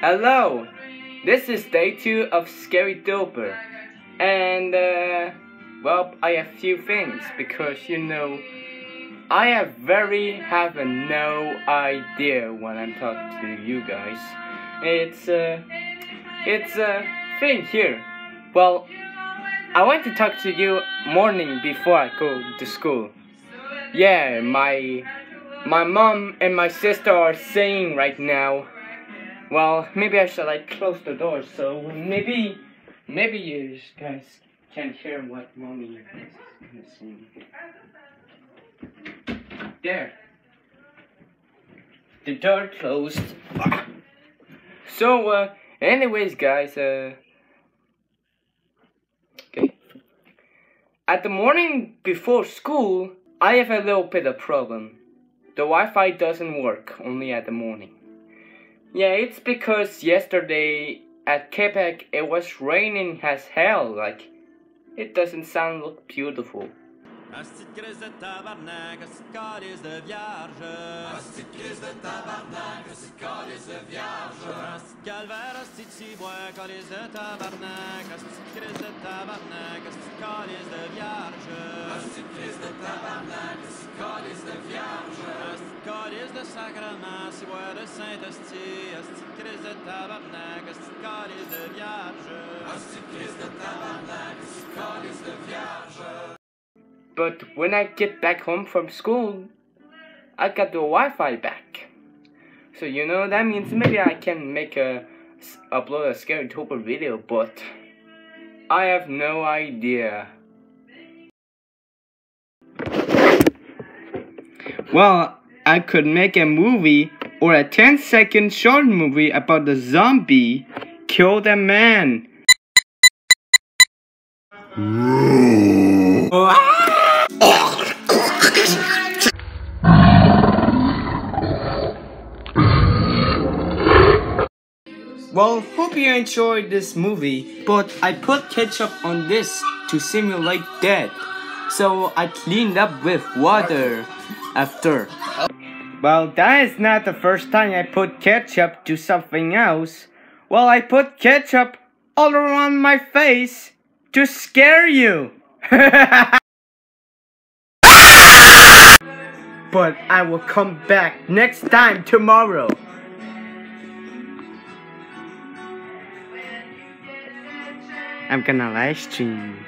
Hello, this is day two of ScaryTober, and uh, well, I have few things because you know I have very have a no idea when I'm talking to you guys. It's uh, it's a thing here. Well, I want to talk to you morning before I go to school. Yeah, my my mom and my sister are saying right now. Well, maybe I should like close the door so maybe maybe you guys can hear what mommy is saying. There. The door closed. So uh anyways guys uh At the morning before school, I have a little bit of problem. The Wi-Fi doesn't work only at the morning. Yeah, it's because yesterday at Quebec it was raining as hell. Like, it doesn't sound look beautiful. Tabarnak, asti de calice de vierge. Asti de crise de tabarnak, asti de calice de vierge. Asti de calvaire, asti de cibois, calice de de crise de tabarnak, asti de calice de vierge. Asti de crise de tabarnak, asti de calice de vierge. Asti de calice de sacrement, cibois de Saint-Asti, asti de crise de tabarnak, asti de calice de vierge. Asti de crise de tabarnak, asti de calice de vierge. But when I get back home from school, I got the Wi-Fi back. So you know that means maybe I can make a s- upload a ScaryTober video, but I have no idea. Well, I could make a movie or a 10 second short movie about the zombie killed a man. Well, hope you enjoyed this movie, but I put ketchup on this to simulate death. So I cleaned up with water after. Well, that is not the first time I put ketchup to something else. Well, I put ketchup all around my face to scare you. but I will come back next time tomorrow. I'm gonna live stream.